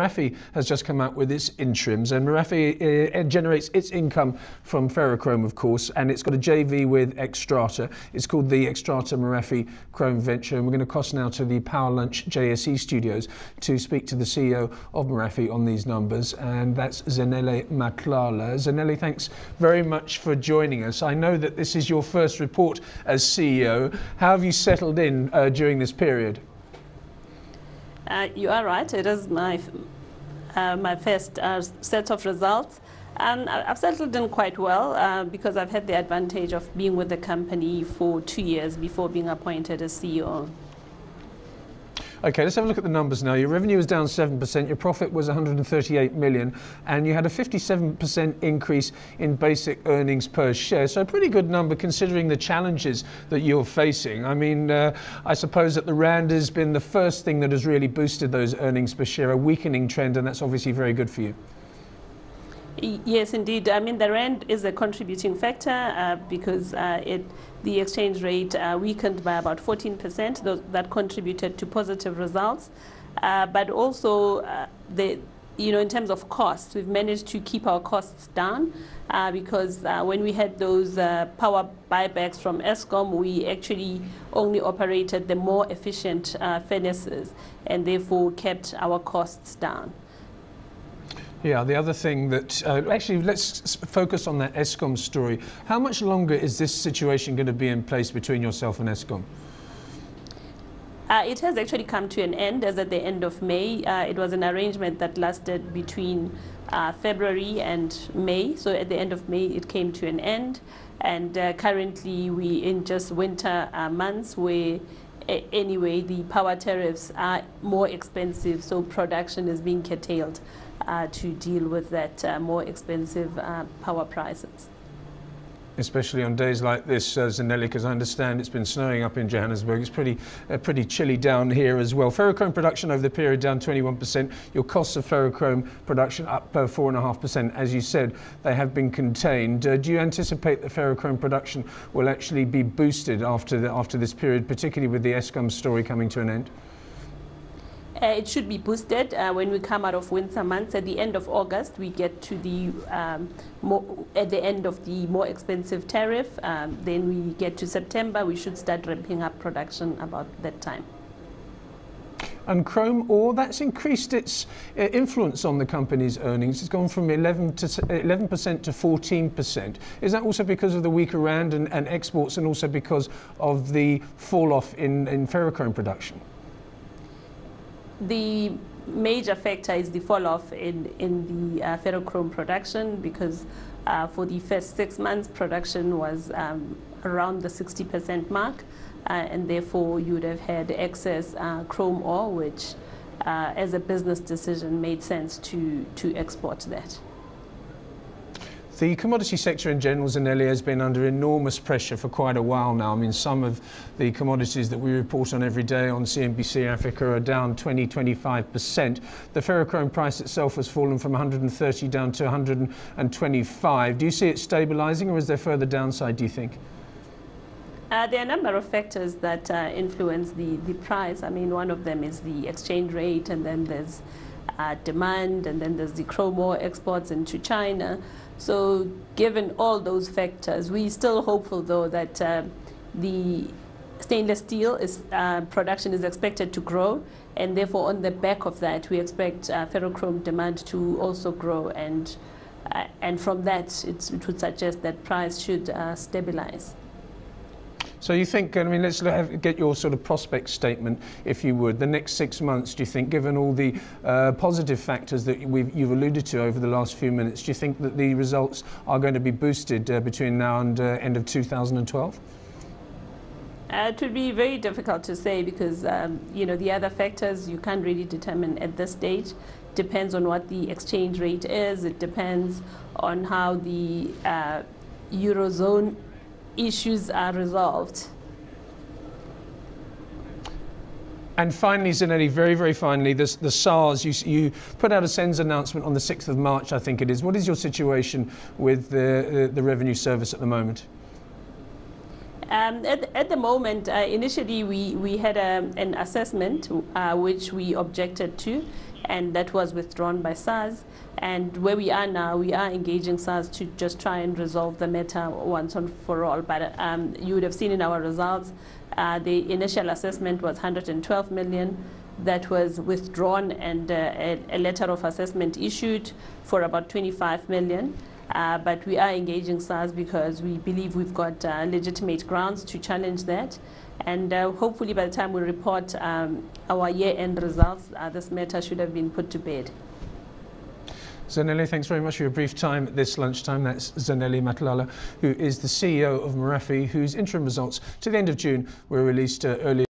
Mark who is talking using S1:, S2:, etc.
S1: Merafe has just come out with its interims, and Merafe uh, generates its income from ferrochrome, of course, and it's got a JV with Xstrata. It's called the Xstrata Merafe Chrome Venture, and we're going to cross now to the Power Lunch JSE studios to speak to the CEO of Merafe on these numbers, and that's Zanele Matlala. Zanele, thanks very much for joining us. I know that this is your first report as CEO. How have you settled in uh, during this period?
S2: Uh, you are right. It is my uh, my first uh, set of results. And I've settled in quite well uh, because I've had the advantage of being with the company for two years before being appointed as CEO.
S1: Okay, let's have a look at the numbers now. Your revenue was down 7%, your profit was 138 million, and you had a 57% increase in basic earnings per share. So a pretty good number considering the challenges that you're facing. I mean, uh, I suppose that the Rand has been the first thing that has really boosted those earnings per share, a weakening trend, and that's obviously very good for you.
S2: Yes, indeed. I mean, the rand is a contributing factor uh, because uh, it the exchange rate uh, weakened by about 14%. Those, that contributed to positive results. Uh, but also, uh, the you know, in terms of costs, we've managed to keep our costs down uh, because when we had those power buybacks from Eskom, we actually only operated the more efficient furnaces and therefore kept our costs down.
S1: Yeah, the other thing that, uh, actually, let's focus on that Eskom story. How much longer is this situation going to be in place between yourself and Eskom?
S2: Uh, it has actually come to an end as at the end of May. Uh, it was an arrangement that lasted between uh, February and May. So at the end of May, it came to an end. And uh, currently, we in just winter uh, months where anyway the power tariffs are more expensive, so production is being curtailed to deal with that uh, more expensive uh, power prices.
S1: Especially on days like this, uh, Zanele, because I understand it's been snowing up in Johannesburg. It's pretty, uh, pretty chilly down here as well. Ferrochrome production over the period down 21%. Your costs of ferrochrome production up 4.5%. As you said, they have been contained. Do you anticipate that ferrochrome production will actually be boosted after, the, after this period, particularly with the Eskom story coming to an end?
S2: Uh, it should be boosted uh, when we come out of winter months. At the end of August, we get to the um, more, at the end of the more expensive tariff. Um, then we get to September. We should start ramping up production about that time.
S1: And chrome ore, that's increased its uh, influence on the company's earnings. It's gone from 11 to 11% to 14%. Is that also because of the weaker rand and, and exports, and also because of the fall off in, in ferrochrome production?
S2: The major factor is the fall off in, in the uh, ferrochrome production because uh, for the first six months, production was um, around the 60% mark, uh, and therefore you would have had excess uh, chrome ore, which, uh, as a business decision, made sense to, to export that.
S1: The commodity sector in general, Zanele, has been under enormous pressure for quite a while now. I mean, some of the commodities that we report on every day on CNBC Africa are down 20, 25%. The ferrochrome price itself has fallen from 130 down to 125. Do you see it stabilizing or is there further downside, do you think?
S2: Uh, there are a number of factors that uh, influence the, the price. I mean, one of them is the exchange rate, and then there's uh, demand, and then there's the chrome ore exports into China. So given all those factors, we're still hopeful though that uh, the stainless steel is, uh, production is expected to grow and therefore on the back of that we expect uh, ferrochrome demand to also grow and, uh, and from that it would suggest that price should uh, stabilize.
S1: So you think, I mean, let's have, get your sort of prospect statement, if you would. The next six months, do you think, given all the uh, positive factors that you've alluded to over the last few minutes, do you think that the results are going to be boosted uh, between now and uh, end of 2012? Uh,
S2: it would be very difficult to say because, um, you know, the other factors you can't really determine at this stage. Depends on what the exchange rate is. It depends on how the uh, Eurozone issues are resolved.
S1: And finally, Zanetti, very, very finally, the, the SARS, you, you put out a SENS announcement on the 6th of March, I think it is. What is your situation with the, the, the revenue service at the moment?
S2: Um, at, at, the moment, uh, initially we, we had um, an assessment uh, which we objected to and that was withdrawn by SARS. And where we are now, we are engaging SARS to just try and resolve the matter once and for all. But um, you would have seen in our results, uh, the initial assessment was 112 million that was withdrawn and uh, a, a, letter of assessment issued for about 25 million. Uh, but we are engaging SARS because we believe we've got uh, legitimate grounds to challenge that. And uh, hopefully by the time we report um, our year-end results, uh, this matter should have been put to bed.
S1: Zanele, thanks very much for your brief time at this lunchtime. That's Zanele Matlala, who is the CEO of Merafe, whose interim results to the end of June were released uh, earlier.